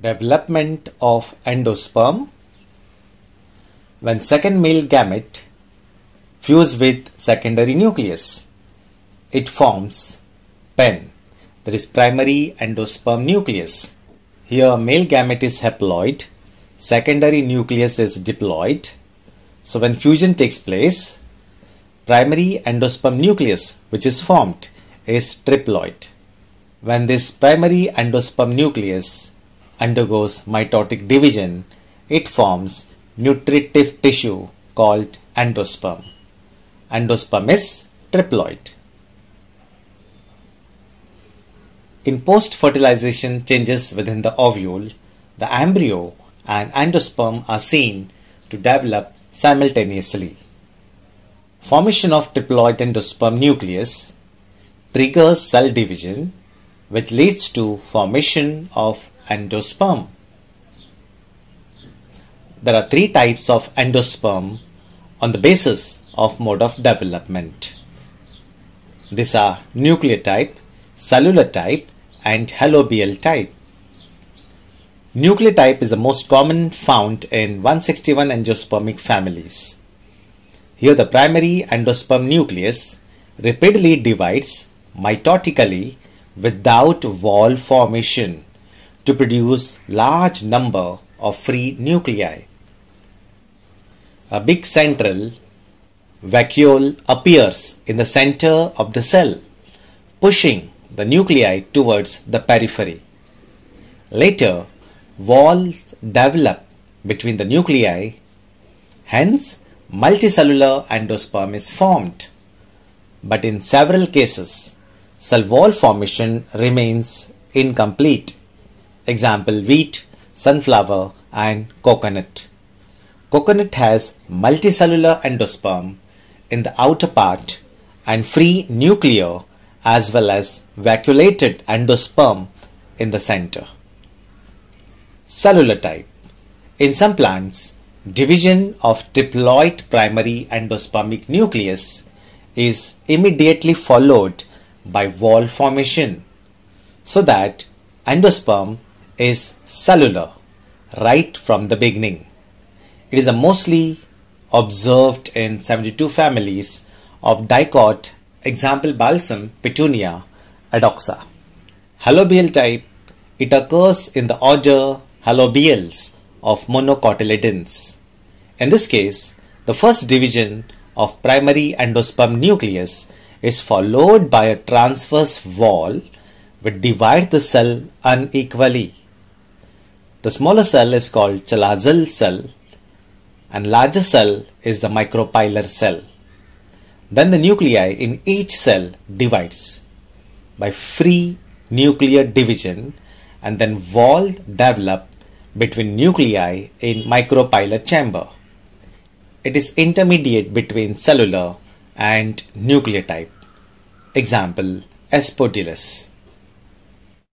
Development of endosperm when second male gamete fuse with secondary nucleus. It forms PEN, that is primary endosperm nucleus. Here male gamete is haploid, secondary nucleus is diploid. So when fusion takes place, primary endosperm nucleus which is formed is triploid. When this primary endosperm nucleus undergoes mitotic division, it forms nutritive tissue called endosperm. Endosperm is triploid. In post-fertilization changes within the ovule, the embryo and endosperm are seen to develop simultaneously. Formation of triploid endosperm nucleus triggers cell division which leads to formation of endosperm. There are three types of endosperm on the basis of mode of development. These are nuclear type, cellular type and helobial type. Nuclear type is the most common found in 161 angiospermic families. Here the primary endosperm nucleus rapidly divides mitotically without wall formation to produce large number of free nuclei. A big central vacuole appears in the center of the cell, pushing the nuclei towards the periphery. Later, walls develop between the nuclei, hence multicellular endosperm is formed. But in several cases, cell wall formation remains incomplete. Example wheat, sunflower and coconut. Coconut has multicellular endosperm in the outer part and free nuclear as well as vacuolated endosperm in the center. Cellular type. In some plants, division of diploid primary endospermic nucleus is immediately followed by wall formation so that endosperm is cellular right from the beginning. It is a mostly observed in 72 families of dicot example balsam petunia adoxa. Helobial type, it occurs in the order Helobiales of monocotyledons. In this case, the first division of primary endosperm nucleus is followed by a transverse wall which divides the cell unequally. The smaller cell is called chalazal cell and larger cell is the micropylar cell. Then the nuclei in each cell divides by free nuclear division and then wall develop between nuclei in micropylar chamber. It is intermediate between cellular and nuclear type. Example, Asphodelus.